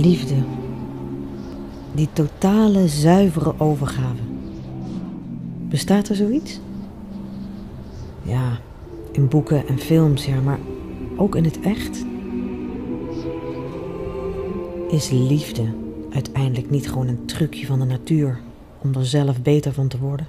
Liefde. Die totale, zuivere overgave. Bestaat er zoiets? Ja, in boeken en films, ja, maar ook in het echt? Is liefde uiteindelijk niet gewoon een trucje van de natuur om er zelf beter van te worden?